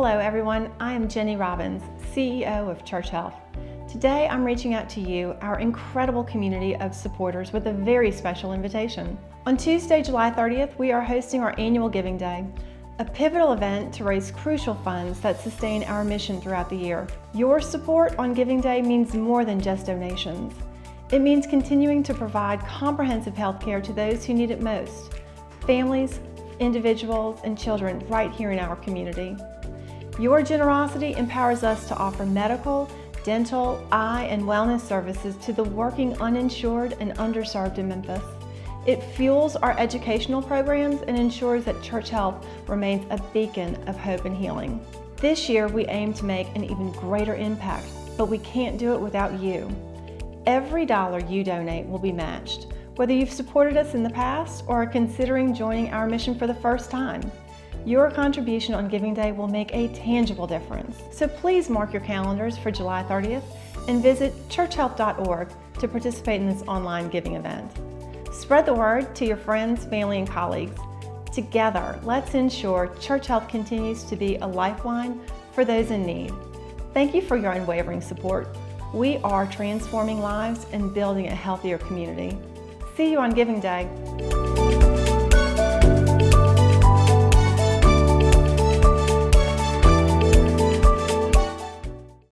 Hello everyone, I am Jennie Robbins, CEO of Church Health. Today I'm reaching out to you, our incredible community of supporters, with a very special invitation. On Tuesday, July 30th, we are hosting our annual Giving Day, a pivotal event to raise crucial funds that sustain our mission throughout the year. Your support on Giving Day means more than just donations. It means continuing to provide comprehensive health care to those who need it most families, individuals, and children right here in our community. Your generosity empowers us to offer medical, dental, eye, and wellness services to the working uninsured and underserved in Memphis. It fuels our educational programs and ensures that Church Health remains a beacon of hope and healing. This year, we aim to make an even greater impact, but we can't do it without you. Every dollar you donate will be matched, whether you've supported us in the past or are considering joining our mission for the first time. Your contribution on Giving Day will make a tangible difference. So please mark your calendars for July 30th and visit churchhealth.org to participate in this online giving event. Spread the word to your friends, family, and colleagues. Together, let's ensure Church Health continues to be a lifeline for those in need. Thank you for your unwavering support. We are transforming lives and building a healthier community. See you on Giving Day.